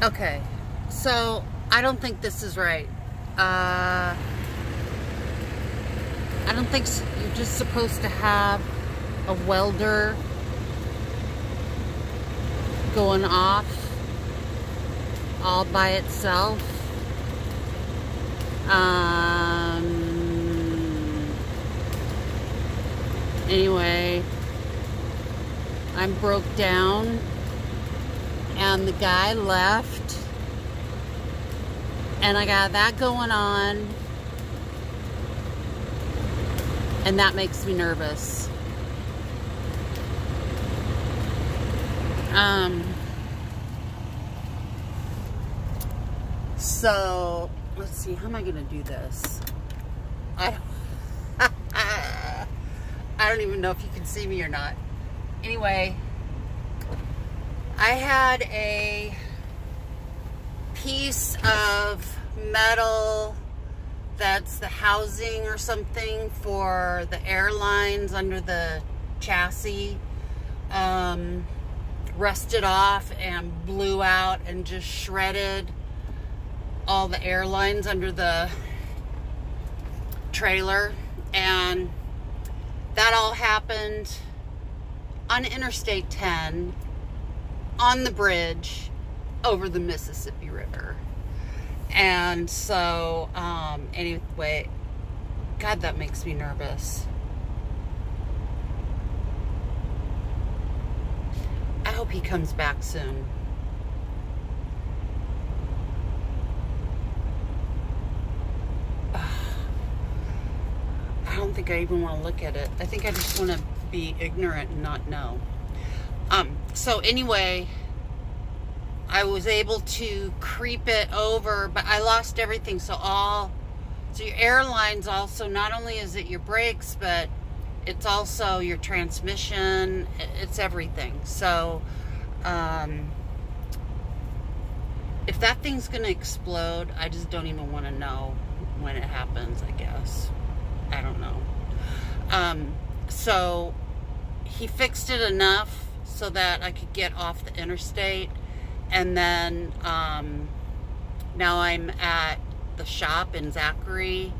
Okay, so I don't think this is right. Uh, I don't think so. you're just supposed to have a welder going off all by itself. Um, anyway, I'm broke down and the guy left and I got that going on and that makes me nervous. Um, so let's see, how am I gonna do this? I don't, I don't even know if you can see me or not. Anyway, I had a piece of metal that's the housing or something for the airlines under the chassis um, rusted off and blew out and just shredded all the airlines under the trailer. And that all happened on Interstate 10 on the bridge over the Mississippi River. And so, um, anyway, God, that makes me nervous. I hope he comes back soon. I don't think I even want to look at it. I think I just want to be ignorant and not know. Um, so anyway, I was able to creep it over, but I lost everything. So all, so your airlines also, not only is it your brakes, but it's also your transmission. It's everything. So, um, if that thing's going to explode, I just don't even want to know when it happens, I guess. I don't know. Um, so he fixed it enough so that I could get off the interstate. And then um, now I'm at the shop in Zachary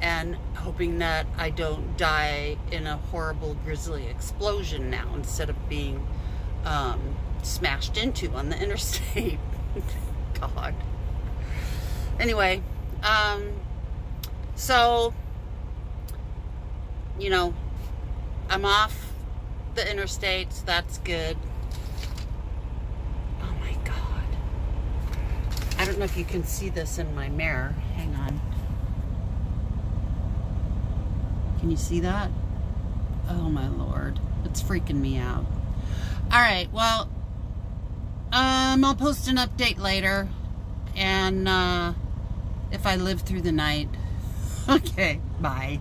and hoping that I don't die in a horrible grisly explosion now instead of being um, smashed into on the interstate. God. Anyway, um, so, you know, I'm off the interstates. That's good. Oh my God. I don't know if you can see this in my mirror. Hang on. Can you see that? Oh my Lord. It's freaking me out. All right. Well, um, I'll post an update later. And, uh, if I live through the night. Okay. Bye.